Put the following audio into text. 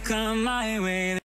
come my way